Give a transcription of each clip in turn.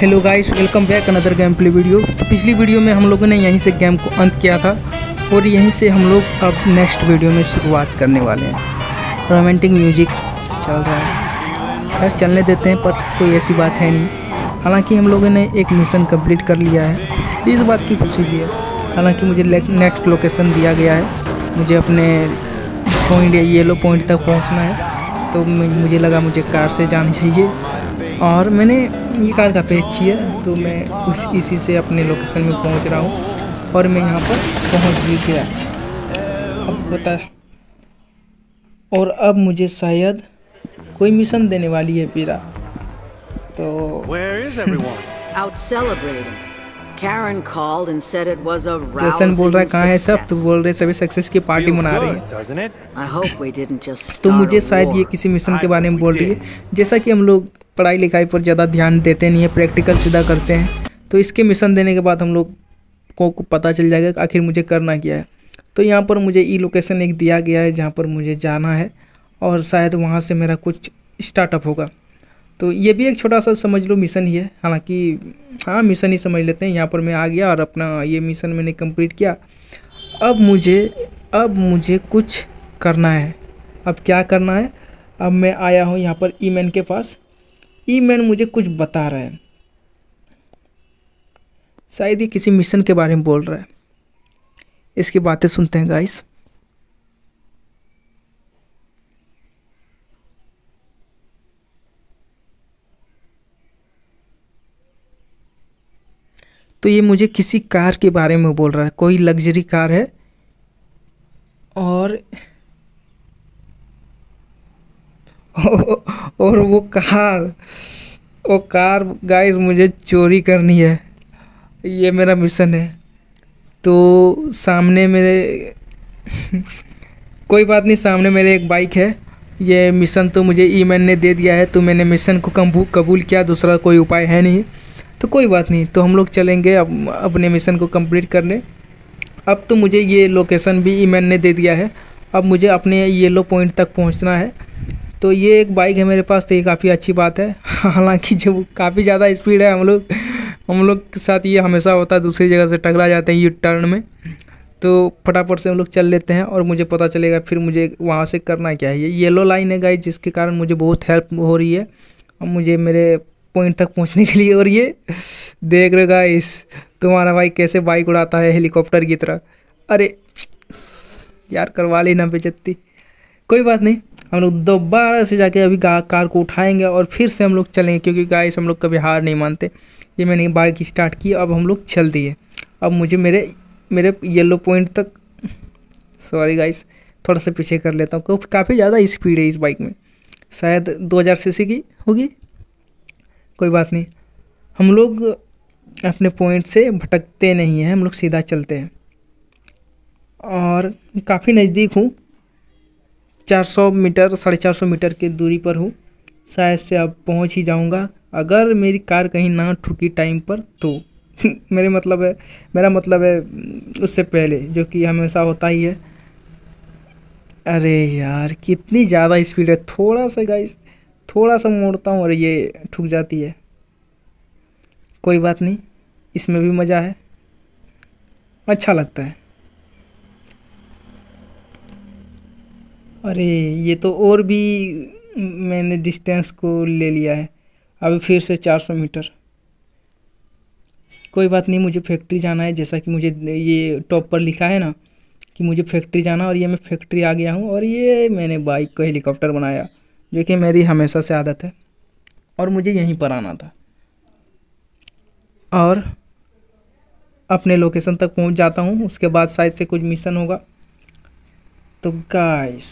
Hello guys welcome back another game play video तो पिछली video में हम लोगों ने यहीं से गेम को अंत किया था और यहीं से हम लोग अब नेक्स्ट वीडियो में शुरुआत करने वाले हैं। रोमांटिक म्यूज़िक चल रहा है। खैर, चलने देते हैं, पर कोई ऐसी बात है नहीं। हालाँकि हम लोगों ने एक मिशन कंप्लीट कर लिया है। तो इस बात की खुशी भी है। हालाँकि मुझे नेक्स्ट लोकेशन दिया गया है। मुझे अपने पॉइंट येलो पॉइंट तक पहुँचना है। तो मुझे लगा मुझे कार से जानी चाहिए। और मैंने ये कार काफ़ी अच्छी है तो मैं उस इसी से अपने लोकेशन में पहुँच रहा हूँ और मैं यहाँ पर पहुँच भी गया। अब बता और अब मुझे शायद कोई मिशन देने वाली है पीरा। तो. Karen called and said it was a जैसन बोल रहा है कहाँ है सब? तो बोल रहे सभी सक्सेस की पार्टी मना रही है. तो मुझे शायद ये किसी मिशन के बारे में बोल रही है। जैसा कि हम लोग पढ़ाई लिखाई पर ज़्यादा ध्यान देते नहीं है, प्रैक्टिकल सीधा करते हैं। तो इसके मिशन देने के बाद हम लोग को पता चल जाएगा कि आखिर मुझे करना क्या है। तो यहाँ पर मुझे ई लोकेशन एक दिया गया है जहाँ पर मुझे जाना है और शायद वहाँ से मेरा कुछ स्टार्टअप होगा। तो ये भी एक छोटा सा समझ लो मिशन ही है। हालाँकि हाँ मिशन ही समझ लेते हैं। यहाँ पर मैं आ गया और अपना ये मिशन मैंने कंप्लीट किया। अब मुझे अब मुझे कुछ करना है। अब क्या करना है? अब मैं आया हूँ यहाँ पर ई के पास। ई मैन मुझे कुछ बता रहा है। शायद ये किसी मिशन के बारे में बोल रहा है। इसकी बातें सुनते हैं गाइस तो ये मुझे किसी कार के बारे में बोल रहा है। कोई लग्जरी कार है। और और वो कार वो कार गाइस मुझे चोरी करनी है। ये मेरा मिशन है। तो सामने मेरे, कोई बात नहीं, सामने मेरे एक बाइक है। ये मिशन तो मुझे ई मैन ने दे दिया है तो मैंने मिशन को कबू कबूल किया, दूसरा कोई उपाय है नहीं। तो कोई बात नहीं तो हम लोग चलेंगे अब, अपने मिशन को कंप्लीट करने। अब तो मुझे ये लोकेशन भी ई मैन ने दे दिया है। अब मुझे अपने येलो पॉइंट तक पहुँचना है। तो ये एक बाइक है मेरे पास तो ये काफ़ी अच्छी बात है। हालाँकि जब काफ़ी ज़्यादा स्पीड है, हम लोग हम लोग के साथ ये हमेशा होता है, दूसरी जगह से टकरा जाते हैं यू टर्न में। तो फटाफट से हम लोग चल लेते हैं और मुझे पता चलेगा फिर मुझे वहाँ से करना क्या है। ये येलो लाइन है गाइस जिसके कारण मुझे बहुत हेल्प हो रही है। और मुझे मेरे पॉइंट तक पहुँचने के लिए और ये देख रहे गाइस तुम्हारा भाई कैसे बाइक उड़ाता है हेलीकॉप्टर की तरह। अरे, यार करवा ली ना बेचती कोई बात नहीं, हम लोग दोबारा से जाके अभी कार को उठाएँगे और फिर से हम लोग चलेंगे, क्योंकि गाइस हम लोग कभी हार नहीं मानते। ये मैंने बाइक स्टार्ट की, अब हम लोग चल दिए। अब मुझे मेरे मेरे येलो पॉइंट तक सॉरी गाइस थोड़ा सा पीछे कर लेता हूँ काफ़ी ज़्यादा स्पीड है इस बाइक में। शायद 2000 सीसी की होगी। कोई बात नहीं। हम लोग अपने पॉइंट से भटकते नहीं हैं, हम लोग सीधा चलते हैं। और काफ़ी नज़दीक हूँ। 400 मीटर, साढ़े चार सौ मीटर की दूरी पर हूँ। शायद से अब पहुँच ही जाऊँगा। अगर मेरी कार कहीं ना ठुकी टाइम पर तो मेरे मतलब है, मेरा मतलब है उससे पहले, जो कि हमेशा होता ही है। अरे यार, कितनी ज़्यादा स्पीड है। थोड़ा सा गाइस थोड़ा सा मोड़ता हूँ और ये ठुक जाती है। कोई बात नहीं, इसमें भी मज़ा है। अच्छा लगता है। अरे, ये तो और भी मैंने डिस्टेंस को ले लिया है। अभी फिर से 400 मीटर। कोई बात नहीं, मुझे फैक्ट्री जाना है। जैसा कि मुझे ये टॉप पर लिखा है ना, कि मुझे फैक्ट्री जाना और ये मैं फैक्ट्री आ गया हूँ और ये मैंने बाइक को हेलीकॉप्टर बनाया, जो कि मेरी हमेशा से आदत है और मुझे यहीं पर आना था। और अपने लोकेशन तक पहुँच जाता हूँ। उसके बाद शायद से कुछ मिशन होगा। तो गाइस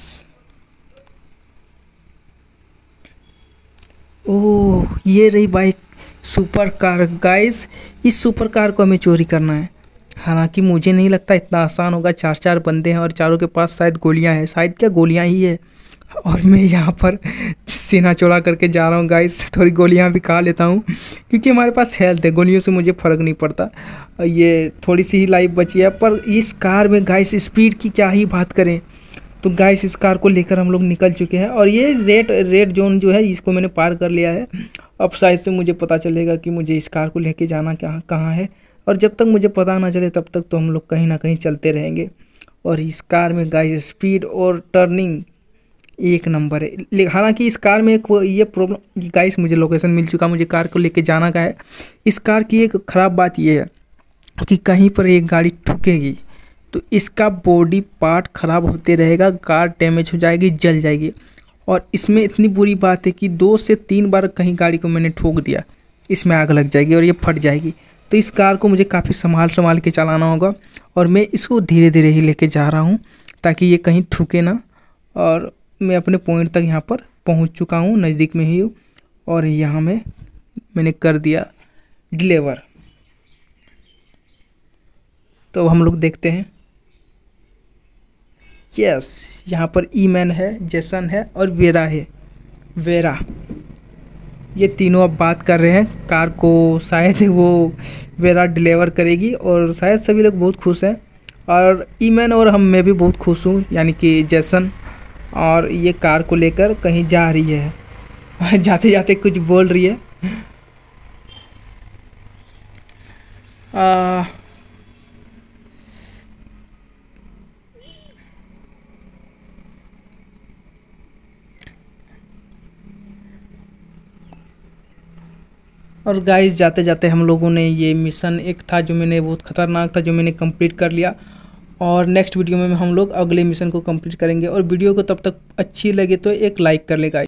ओह, ये रही बाइक सुपर कार गाइस इस सुपर कार को हमें चोरी करना है। हालाँकि मुझे नहीं लगता इतना आसान होगा। चार चार बंदे हैं और चारों के पास शायद गोलियाँ हैं। शायद क्या गोलियाँ ही है? और मैं यहाँ पर सीना चौड़ा करके जा रहा हूँ। गाइस थोड़ी गोलियाँ भी खा लेता हूँ। क्योंकि हमारे पास हेल्थ है। गोलियों से मुझे फ़र्क नहीं पड़ता। ये थोड़ी सी ही लाइफ बची है। पर इस कार में गाइस स्पीड की क्या ही बात करें। तो गाइस इस कार को लेकर हम लोग निकल चुके हैं और ये रेड रेड जोन जो है, इसको मैंने पार कर लिया है। अब शायद से मुझे पता चलेगा कि मुझे इस कार को लेके जाना कहाँ कहाँ है। और जब तक मुझे पता ना चले, तब तक तो हम लोग कहीं ना कहीं चलते रहेंगे। और इस कार में गाइस स्पीड और टर्निंग एक नंबर है। हालाँकि इस कार में एक ये प्रॉब्लम गाइस मुझे लोकेशन मिल चुका, मुझे कार को लेके जाना का है। इस कार की एक ख़राब बात ये है कि कहीं पर एक गाड़ी ठुकेगी। तो इसका बॉडी पार्ट ख़राब होते रहेगा कार डैमेज हो जाएगी, जल जाएगी। और इसमें इतनी बुरी बात है कि दो से तीन बार कहीं गाड़ी को मैंने ठोक दिया, इसमें आग लग जाएगी और ये फट जाएगी। तो इस कार को मुझे काफ़ी संभाल संभाल के चलाना होगा और मैं इसको धीरे धीरे ही लेके जा रहा हूँ ताकि ये कहीं ठुके ना। और मैं अपने पॉइंट तक यहाँ पर पहुँच चुका हूँ, नज़दीक में ही और यहाँ में, मैंने कर दिया डिलीवर तो हम लोग देखते हैं। यस यहाँ पर ई मैन है जेसन है और वेरा है। वेरा। ये तीनों अब बात कर रहे हैं। कार को शायद वो वेरा डिलीवर करेगी और शायद सभी लोग बहुत खुश हैं। और ई मैन और हम मैं भी बहुत खुश हूँ यानी कि जैसन और ये कार को लेकर कहीं जा रही है। जाते जाते कुछ बोल रही है। आ, और गाइस जाते जाते हम लोगों ने ये मिशन एक था जो मैंने बहुत ख़तरनाक था, जो मैंने कंप्लीट कर लिया। और नेक्स्ट वीडियो में हम लोग अगले मिशन को कंप्लीट करेंगे। और वीडियो को तब तक अच्छी लगे तो एक लाइक कर ले गाइस